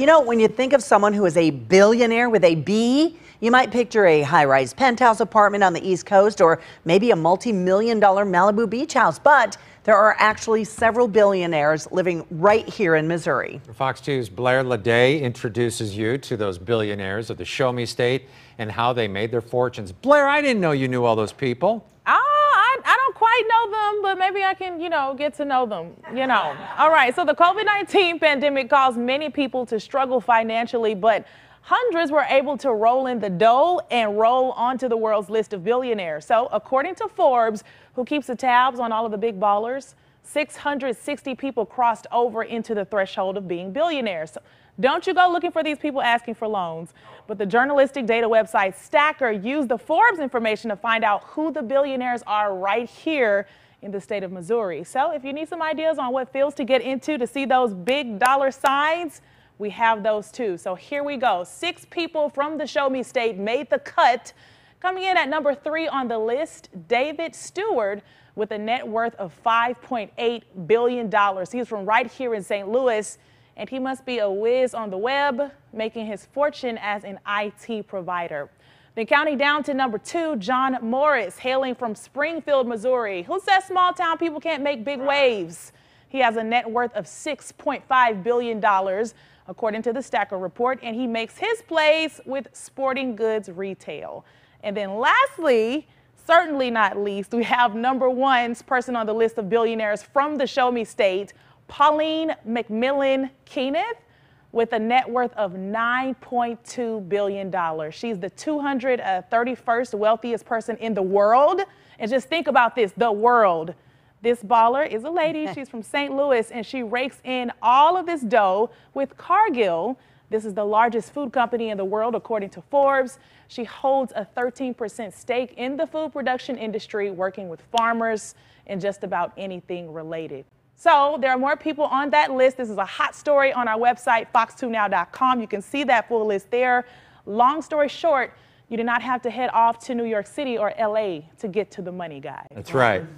You know, when you think of someone who is a billionaire with a B, you might picture a high rise penthouse apartment on the East Coast or maybe a multi million dollar Malibu beach house. But there are actually several billionaires living right here in Missouri. Fox 2's Blair Lede introduces you to those billionaires of the Show Me State and how they made their fortunes. Blair, I didn't know you knew all those people. I, Know them, but maybe I can, you know, get to know them, you know. All right, so the COVID 19 pandemic caused many people to struggle financially, but hundreds were able to roll in the dough and roll onto the world's list of billionaires. So, according to Forbes, who keeps the tabs on all of the big ballers, 660 people crossed over into the threshold of being billionaires. So don't you go looking for these people asking for loans. But the journalistic data website Stacker used the Forbes information to find out who the billionaires are right here in the state of Missouri. So if you need some ideas on what fields to get into to see those big dollar signs, we have those too. So here we go. Six people from the Show Me State made the cut. Coming in at number three on the list, David Steward with a net worth of $5.8 billion. He's from right here in St. Louis and he must be a whiz on the web, making his fortune as an IT provider. Then counting down to number two, John Morris, hailing from Springfield, Missouri. Who says small town people can't make big waves? He has a net worth of $6.5 billion, according to the Stacker report, and he makes his plays with sporting goods retail. And then lastly, certainly not least, we have number one's person on the list of billionaires from the Show Me State, Pauline MacMillan Keinath with a net worth of $9.2 billion. She's the 231st wealthiest person in the world. And just think about this the world. This baller is a lady. She's from St. Louis and she rakes in all of this dough with Cargill. This is the largest food company in the world, according to Forbes. She holds a 13% stake in the food production industry, working with farmers and just about anything related. So there are more people on that list. This is a hot story on our website, fox2now.com. You can see that full list there. Long story short, you do not have to head off to New York City or LA to get to the money, guys. That's right.